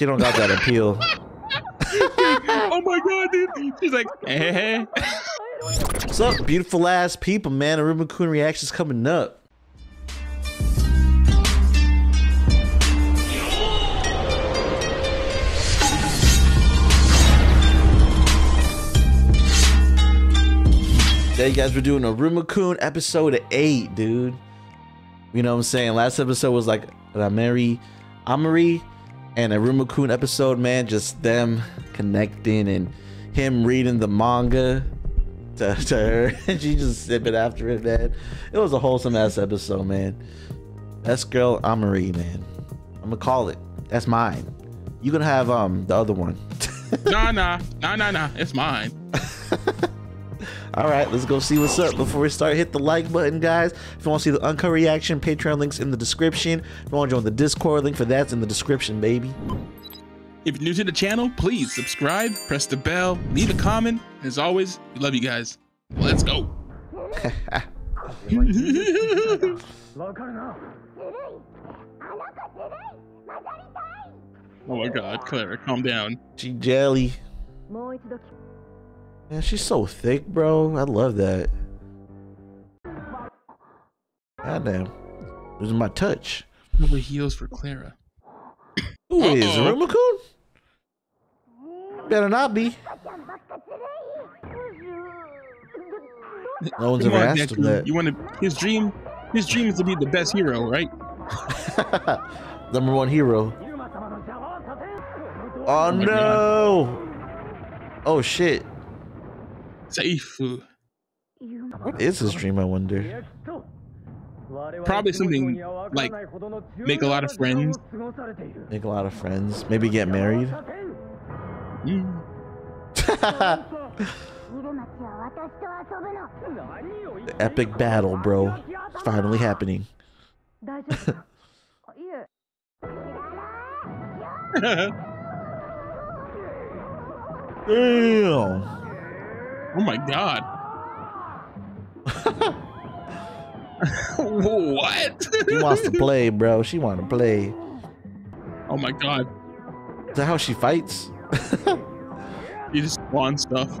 She don't got that appeal. oh my god, dude. She's like, hey, hey. What's up, beautiful ass people, man? Iruma Kun reactions coming up. Today, guys, we're doing Iruma Kun episode 8, dude. You know what I'm saying? Last episode was like Rameri, Ameri, and Iruma Kun episode, man. Just them connecting and him reading the manga to, to her and she just sipping after it, man. It was a wholesome ass episode, man. Best girl, I'm Ameri, man. I'm gonna call it. That's mine. You gonna have um the other one. nah, nah, nah, nah, nah. It's mine. All right, let's go see what's up. Before we start, hit the like button, guys. If you want to see the uncut reaction, Patreon links in the description. If you want to join the Discord, link for that's in the description, baby. If you're new to the channel, please subscribe, press the bell, leave a comment. As always, we love you guys. Let's go. oh my god, Clara, calm down. She jelly. Man, she's so thick, bro. I love that. God damn. Losing my touch. Over heels for Clara. Who uh -oh. is Rumakun? Better not be. No one's Come ever on, asked him that. You want to? His dream, his dream is to be the best hero, right? Number one hero. Oh, oh no! God. Oh shit! Safe. What is his dream? I wonder. Probably something like make a lot of friends. Make a lot of friends. Maybe get married. Mm. the epic battle, bro. It's finally happening. Damn. Oh my god. what? she wants to play, bro. She want to play. Oh my god. Is that how she fights? you just spawn stuff.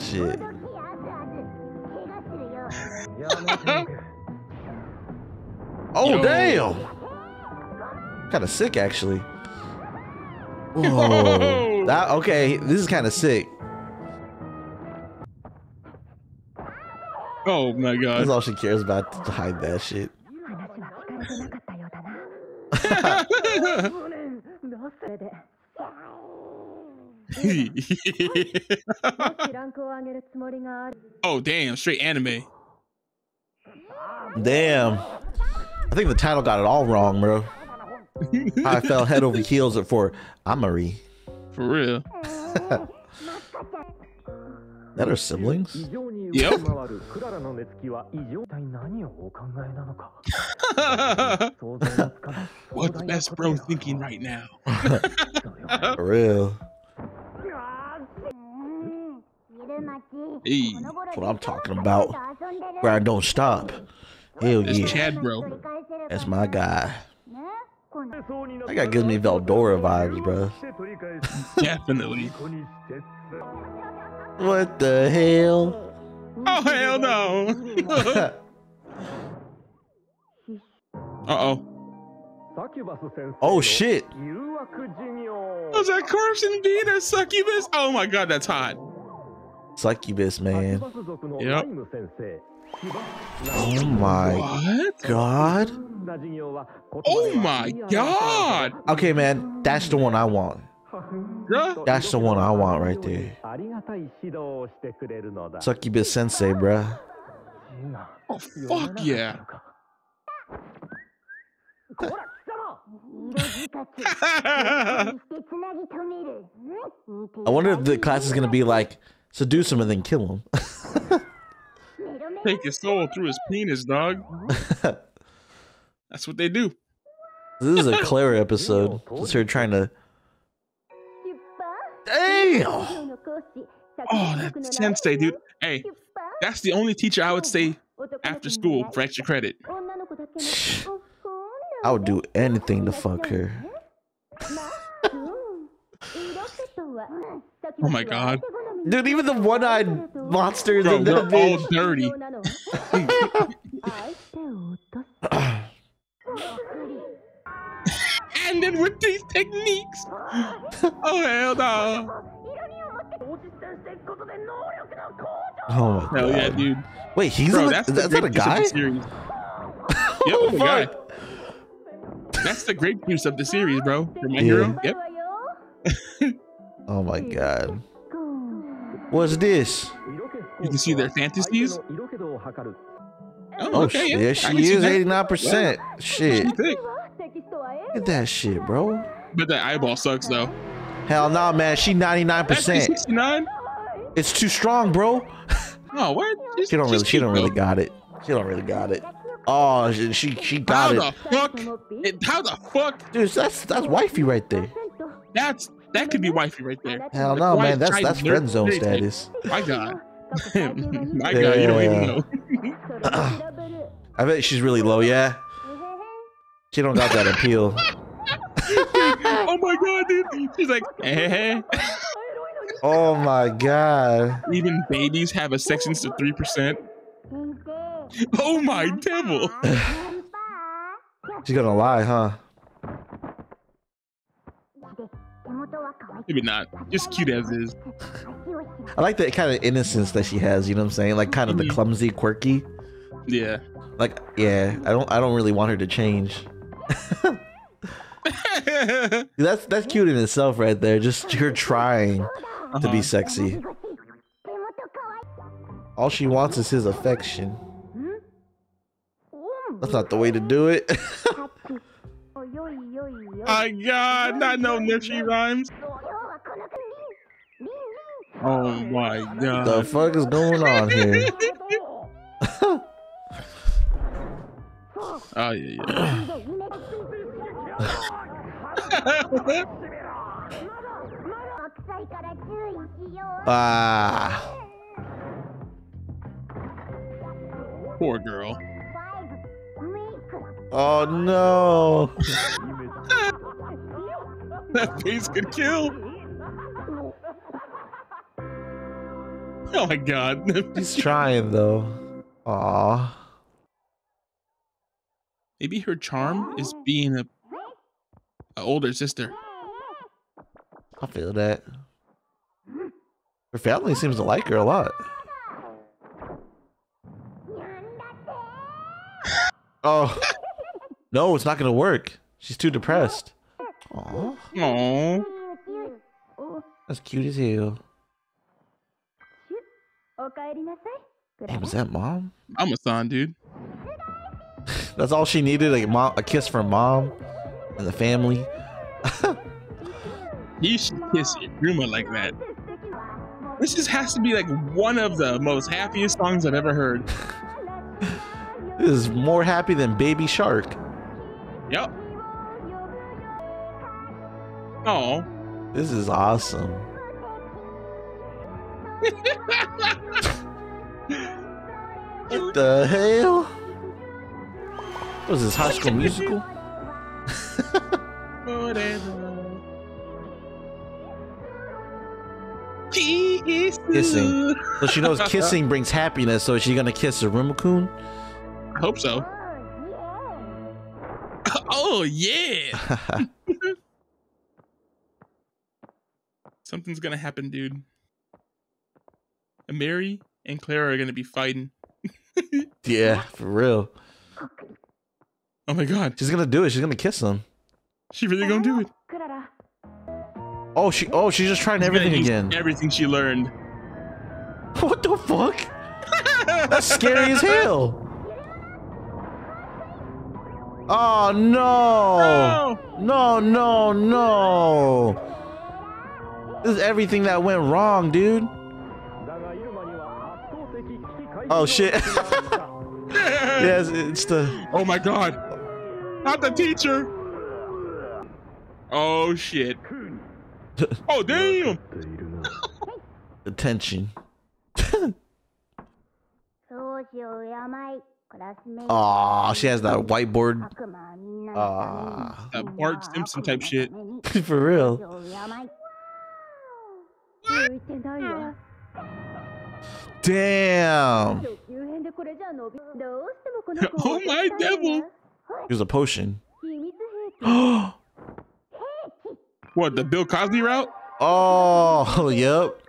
Shit. oh Yo. damn! Kind of sick, actually. Whoa. that okay. This is kind of sick. Oh my god. That's all she cares about to hide that shit. oh damn, straight anime. Damn. I think the title got it all wrong, bro. I fell head over heels for Ameri. For real. that are siblings? Yep. What's best bro thinking right now? For real. Hey. That's what I'm talking about. Where I don't stop. Hell yeah. Chad, bro. That's my guy. That guy gives me Veldora vibes, bro. Definitely. What the hell? Oh hell no! uh oh. Oh shit! Was that corpse in being a succubus? Oh my god, that's hot. Succubus, man. Yep. Oh my what? god. Oh my god. Okay, man, that's the one I want. That's the one I want right there. Succubus Sensei, bruh. Oh, fuck yeah. I wonder if the class is gonna be like seduce him and then kill him. Take his soul through his penis, dog. That's what they do. This is a Clara episode. It's her trying to Damn! Oh, that sensei, dude. Hey, that's the only teacher I would say after school for extra credit. I would do anything to fuck her. Oh my god. Dude, even the one-eyed monsters Bro, in they're all dirty. And then with these techniques. Oh hell no. Oh my Hell god. yeah, dude. Wait, he's Bro, in the, that's the that a great juice of guy? series. Oh, the guy. That's the great juice of the series, bro. You're my Yeah. hero. Yep. Oh my god. What's this? You can see their fantasies. Oh, Oh okay. shit, yeah. yeah, she is eighty nine percent. Shit, look at that shit, bro. But that eyeball sucks though. Hell no, man. She 99%. 69. It's too strong, bro. Oh, what? Just- She don't really. She don't really going. got it. She don't really got it. Oh, she she, she How got the it, fuck? It, how the fuck? dude. That's that's wifey right there. That's that could be wifey right there. Hell no, Why man. That's that's to friend zone status. My God. My God, you don't even know. I bet she's really low. Yeah, she don't got that appeal. Oh my God, dude. She's like, eh. Oh my god. Even babies have a sex sense of three percent. Oh my devil. She's gonna lie, huh? Maybe not. Just cute as is. I like that kind of innocence that she has. You know what I'm saying? Like kind of the Mhm. clumsy, quirky. Yeah. Like yeah, I don't I don't really want her to change. That's that's cute in itself, right there. Just her trying to Uh-huh. be sexy. All she wants is his affection. That's not the way to do it. My God, not no nursery rhymes. Oh my God! the fuck is going on here? Oh yeah, yeah. Ah, Poor girl. oh no. That face could kill. Oh my God. He's trying though. Aw. Maybe her charm is being a, a older sister. I feel that. Her family seems to like her a lot. Oh. No, it's not gonna work. She's too depressed. Aw. Oh. That's cute as hell. Damn, is that mom? I'm a son, dude. That's all she needed, like mom a kiss from mom and the family. You should kiss your grandma like that. This just has to be like one of the most happiest songs I've ever heard. This is more happy than Baby Shark. Yep. Oh. This is awesome. What the hell? What is this High School Musical? Kissing. So she knows kissing brings happiness. So is she gonna kiss Iruma-kun? I hope so. Oh yeah. Something's gonna happen, dude. Mary and Clara are gonna be fighting. yeah, for real. Oh my god, She's gonna do it. She's gonna kiss him. she really gonna do it? Oh, she. Oh, she's just trying everything again. Everything she learned. What the fuck? That's scary as hell. Oh no! No, no, no! This is everything that went wrong, dude. Oh shit! yes, it's the Oh my god. Not the teacher. Oh shit. Oh damn. Attention. Aw, she has that whiteboard. Ah, that Bart Simpson type shit. For real. Damn. oh my devil. Here's a potion. what, the Bill Cosby route? Oh, yep.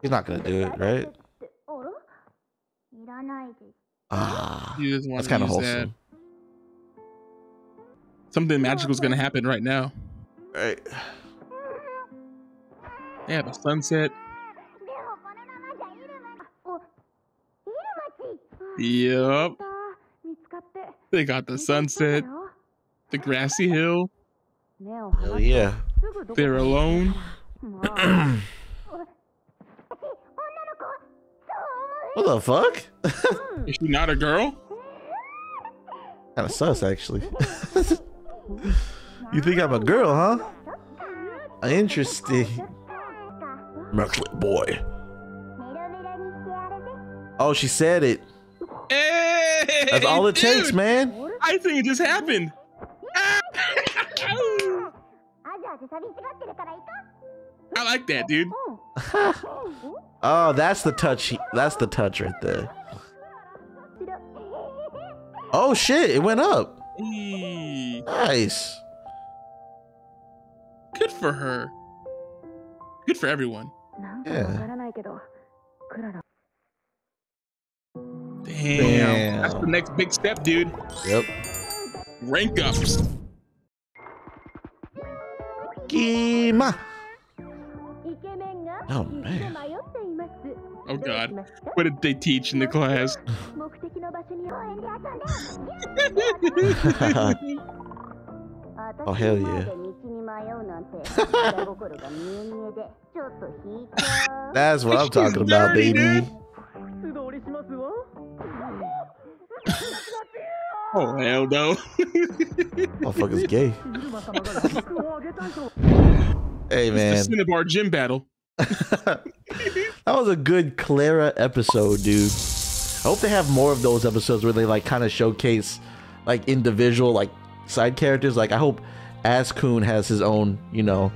He's not gonna do it, right? Ah, that's kind of wholesome. That. Something is gonna happen right now. Right. Yeah, the sunset. Yep. They got the sunset, the grassy hill. Hell yeah. They're alone. what the fuck? Is she not a girl? Kind of sus, actually. you think I'm a girl, huh? Interesting. Merklet boy. Oh, she said it. Hey! That's all it dude, takes, man. I think it just happened. I like that, dude. oh, that's the touch. That's the touch right there. Oh shit! It went up. Nice. Good for her. Good for everyone. Yeah. Damn. Damn. That's the next big step, dude. Yep. Rank ups. Kima. Oh, oh man. Oh, God. What did they teach in the class? oh, hell yeah. That's what I'm talking about, baby. Oh hell no. Motherfucker's gay. Hey man, the man, Cinnabar gym battle. that was a good Clara episode, dude. I hope they have more of those episodes where they like kind of showcase like individual like side characters. Like I hope Ascoon has his own, you know,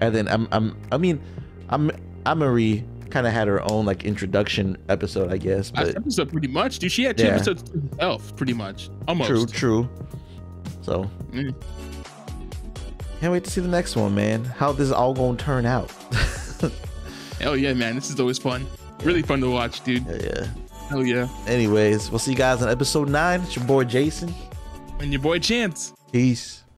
and then I'm I'm I mean I'm Ameri kind of had her own like introduction episode, I guess. Last episode, pretty much, dude. She had two Yeah. episodes to herself, pretty much. Almost. true, true. So Mm. can't wait to see the next one, man. How this all gonna turn out? Hell yeah, man. This is always fun. Really fun to watch, dude. yeah. Hell yeah. Anyways, we'll see you guys on episode nine. It's your boy Jason. And your boy Chance. Peace.